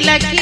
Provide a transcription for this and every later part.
like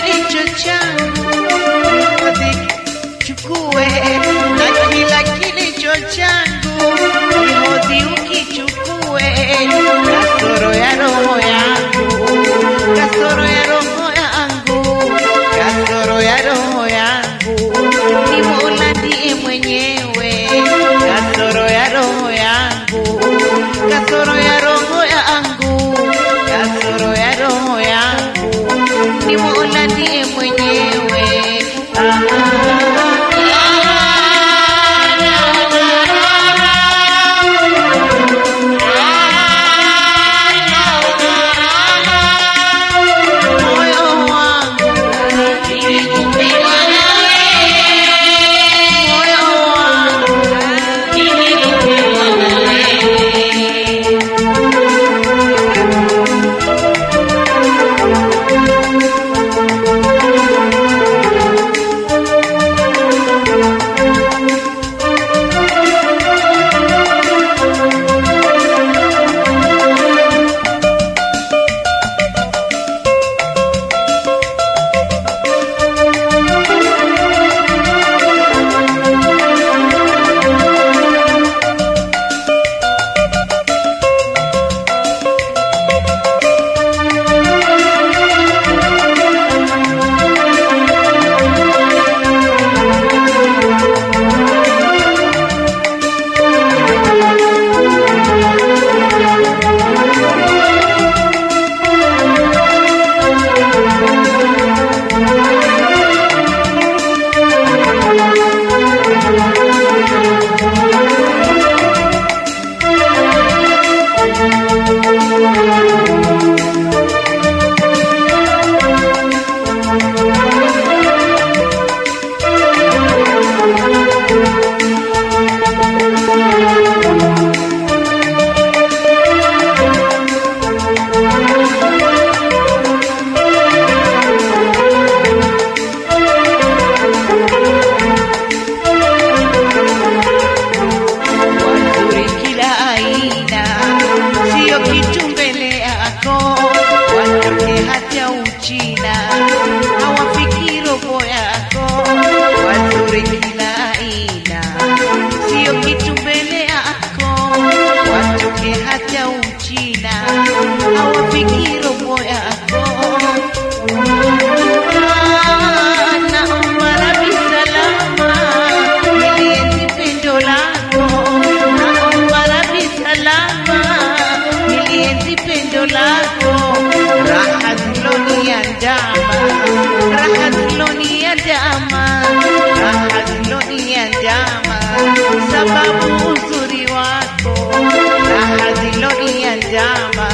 llama,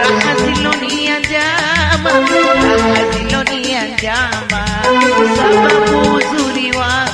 Rajasilonian llama, Rajasilonian llama, Sababu Zuriwa.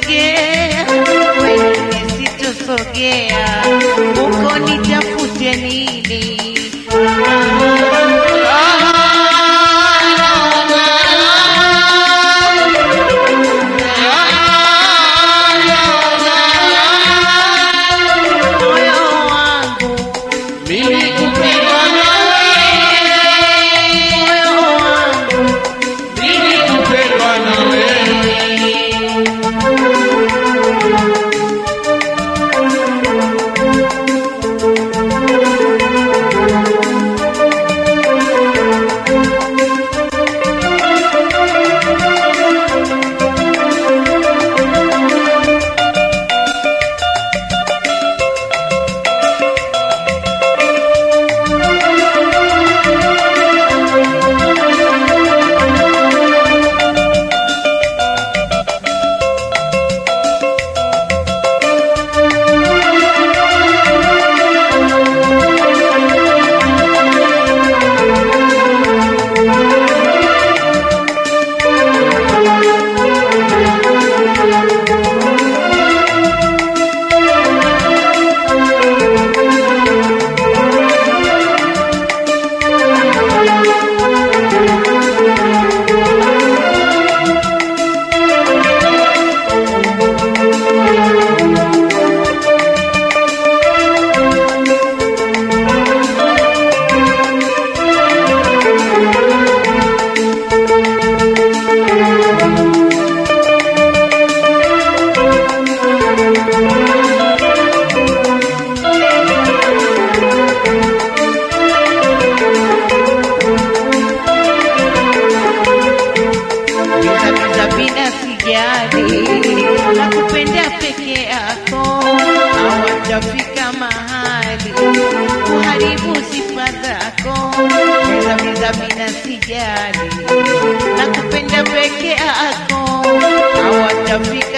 forget, when. duniani na kupenda peke yako. Hawatafika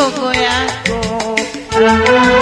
gogoya go.